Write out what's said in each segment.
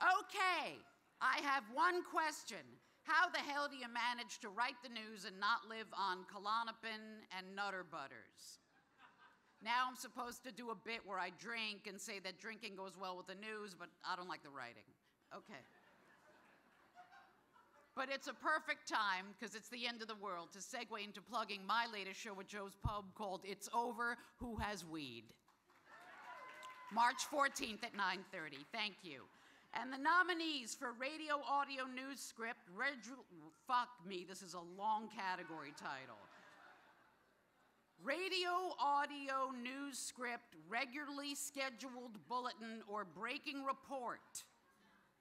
Okay, I have one question. How the hell do you manage to write the news and not live on Klonopin and Nutter Butters? Now I'm supposed to do a bit where I drink and say that drinking goes well with the news, but I don't like the writing. Okay. But it's a perfect time, because it's the end of the world, to segue into plugging my latest show at Joe's Pub called It's Over, Who Has Weed? March 14th at 9.30. Thank you. And the nominees for Radio Audio News Script, Reg- fuck me, this is a long category title. Radio Audio News Script, Regularly Scheduled Bulletin, or Breaking Report.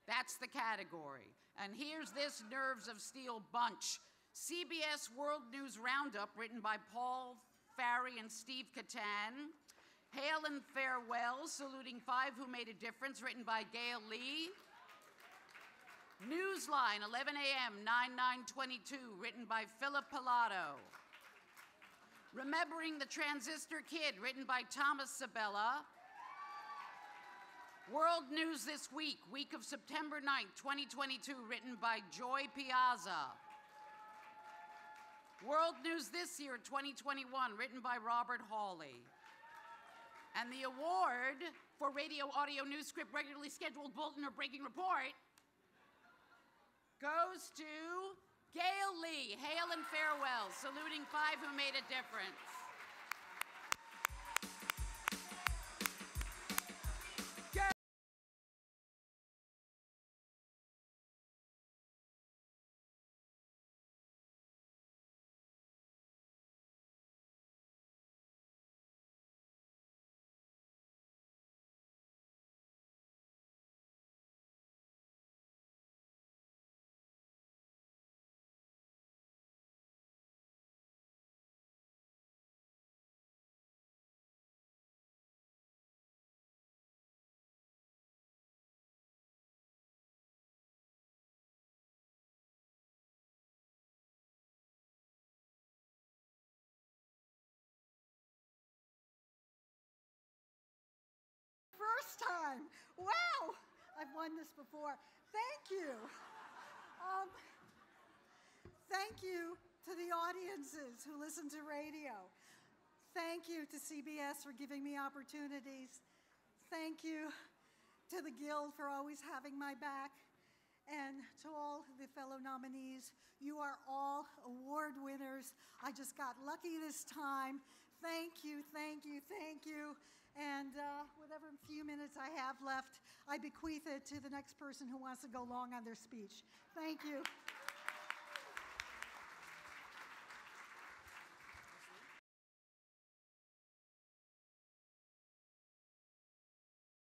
That's the category. And here's this Nerves of Steel bunch CBS World News Roundup, written by Paul Farry and Steve Kattan. Hail and Farewell, saluting five who made a difference, written by Gail Lee. Newsline, 11 a.m., 9922, written by Philip Pilato. Remembering the Transistor Kid, written by Thomas Sabella. World News This Week, week of September 9th, 2022, written by Joy Piazza. World News This Year, 2021, written by Robert Hawley. And the award for radio audio news script regularly scheduled bulletin or breaking report goes to Gail Lee. Hail and farewell, saluting five who made a difference. First time. Wow. I've won this before. Thank you. Um, thank you to the audiences who listen to radio. Thank you to CBS for giving me opportunities. Thank you to the Guild for always having my back. And to all the fellow nominees, you are all award winners. I just got lucky this time. Thank you, thank you, thank you. And uh, whatever few minutes I have left, I bequeath it to the next person who wants to go long on their speech. Thank you.